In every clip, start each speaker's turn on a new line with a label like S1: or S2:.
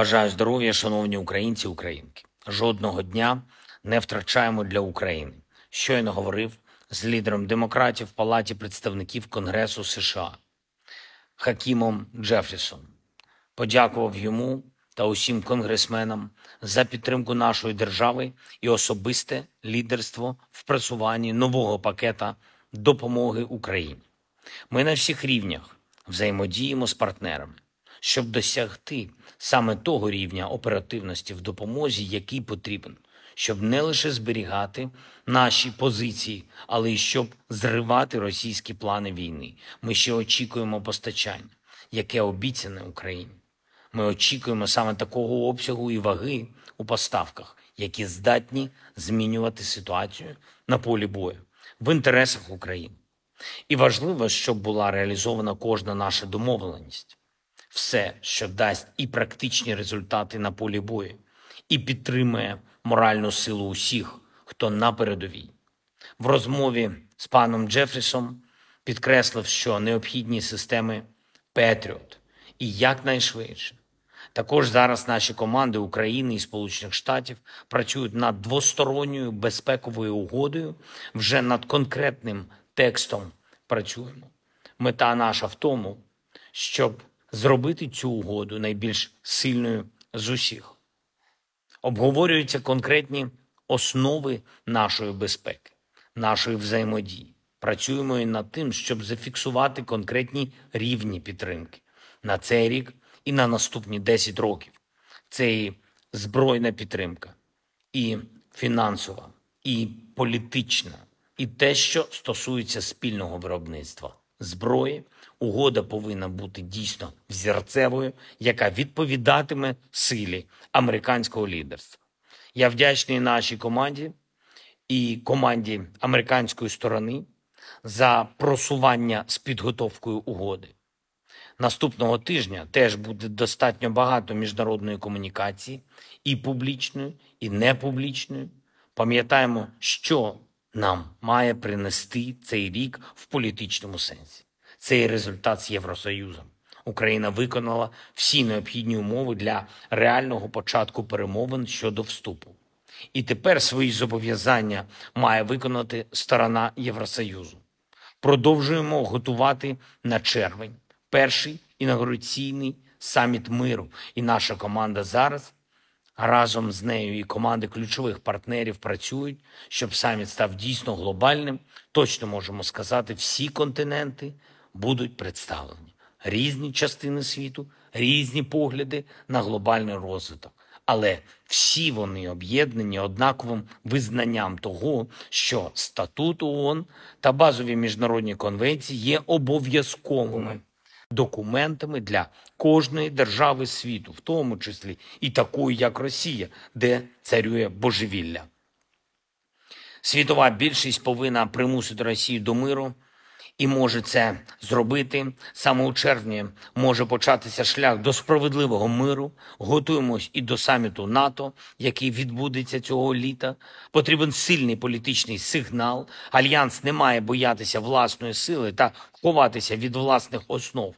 S1: Бажаю здоров'я, шановні українці, українки. Жодного дня не втрачаємо для України. Щойно говорив з лідером демократів в Палаті представників Конгресу США Хакімом Джефрісом. Подякував йому та усім конгресменам за підтримку нашої держави і особисте лідерство в просуванні нового пакета допомоги Україні. Ми на всіх рівнях взаємодіємо з партнерами, щоб досягти саме того рівня оперативності в допомозі, який потрібен, щоб не лише зберігати наші позиції, але й щоб зривати російські плани війни. Ми ще очікуємо постачання, яке обіцяне Україні. Ми очікуємо саме такого обсягу і ваги у поставках, які здатні змінювати ситуацію на полі бою в інтересах України. І важливо, щоб була реалізована кожна наша домовленість, все, що дасть і практичні результати на полі бою, і підтримує моральну силу усіх, хто на передовій. В розмові з паном Джефрісом підкреслив, що необхідні системи Петріот і якнайшвидше. Також зараз наші команди України і Сполучених Штатів працюють над двосторонньою безпековою угодою. Вже над конкретним текстом працюємо. Мета наша в тому, щоб зробити цю угоду найбільш сильною з усіх. Обговорюються конкретні основи нашої безпеки, нашої взаємодії. Працюємо і над тим, щоб зафіксувати конкретні рівні підтримки на цей рік і на наступні 10 років. Це і збройна підтримка, і фінансова, і політична, і те, що стосується спільного виробництва зброї. Угода повинна бути дійсно взірцевою, яка відповідатиме силі американського лідерства. Я вдячний нашій команді і команді американської сторони за просування з підготовкою угоди. Наступного тижня теж буде достатньо багато міжнародної комунікації, і публічної, і непублічної. Пам'ятаємо, що нам має принести цей рік в політичному сенсі. Це є результат з Євросоюзом. Україна виконала всі необхідні умови для реального початку перемовин щодо вступу. І тепер свої зобов'язання має виконати сторона Євросоюзу. Продовжуємо готувати на червень перший інаугураційний саміт миру. І наша команда зараз разом з нею і команди ключових партнерів працюють, щоб саміт став дійсно глобальним. Точно можемо сказати, всі континенти будуть представлені. Різні частини світу, різні погляди на глобальний розвиток. Але всі вони об'єднані однаковим визнанням того, що статут ООН та базові міжнародні конвенції є обов'язковими документами для кожної держави світу, в тому числі і такої, як Росія, де царює божевілля. Світова більшість повинна примусити Росію до миру і може це зробити саме у червні. Може початися шлях до справедливого миру. Готуємось і до саміту НАТО, який відбудеться цього літа. Потрібен сильний політичний сигнал. Альянс не має боятися власної сили та ховатися від власних основ.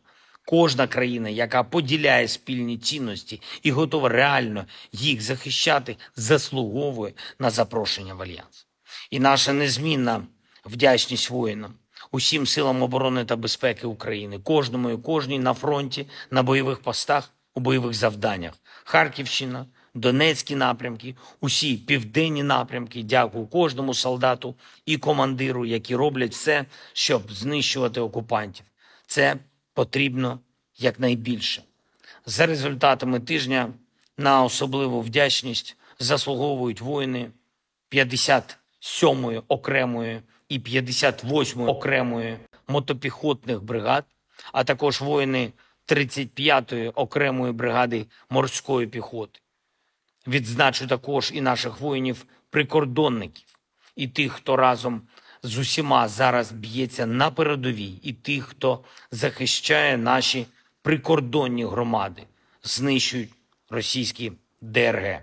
S1: Кожна країна, яка поділяє спільні цінності і готова реально їх захищати, заслуговує на запрошення в альянс. І наша незмінна вдячність воїнам, усім силам оборони та безпеки України, кожному і кожній на фронті, на бойових постах, у бойових завданнях. Харківщина, Донецькі напрямки, усі південні напрямки. Дякую кожному солдату і командиру, які роблять все, щоб знищувати окупантів. Це потрібно якнайбільше. За результатами тижня на особливу вдячність заслуговують воїни 57-ї окремої і 58-ї окремої мотопіхотних бригад, а також воїни 35-ї окремої бригади морської піхоти. Відзначу також і наших воїнів-прикордонників, і тих, хто разом з усіма зараз б'ється на передовій, і тих, хто захищає наші прикордонні громади, знищують російські ДРГ.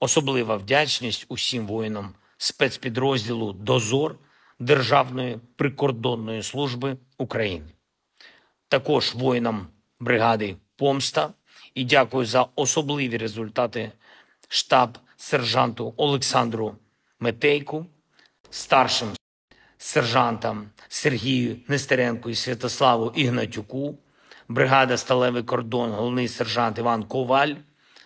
S1: Особлива вдячність усім воїнам спецпідрозділу Дозор Державної прикордонної служби України, також воїнам бригади Помста і дякую за особливі результати штаб сержанту Олександру Метейку, старшим сержантам Сергію Нестеренку і Святославу Ігнатюку, бригада Сталевий кордон, головний сержант Іван Коваль,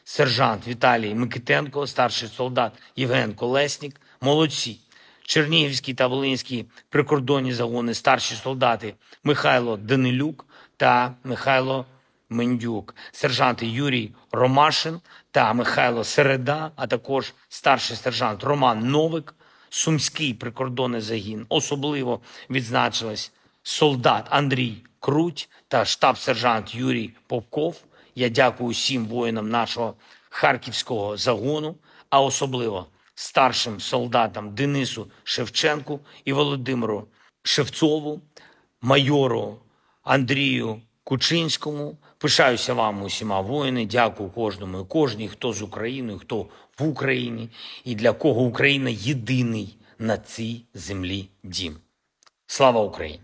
S1: сержант Віталій Микитенко, старший солдат Євген Колеснік. Молодці. Чернігівські та Волинські прикордонні загони, старші солдати Михайло Данилюк та Михайло Мендюк, сержанти Юрій Ромашин та Михайло Середа, а також старший сержант Роман Новик, Сумський прикордонний загін. Особливо відзначилась солдат Андрій Круть та штаб-сержант Юрій Попков. Я дякую всім воїнам нашого харківського загону, а особливо старшим солдатам Денису Шевченку і Володимиру Шевцову, майору Андрію Кучинському. Пишаюся вам усіма воїни. Дякую кожному і кожній, хто з Україною, хто в Україні, і для кого Україна єдиний на цій землі дім. Слава Україні!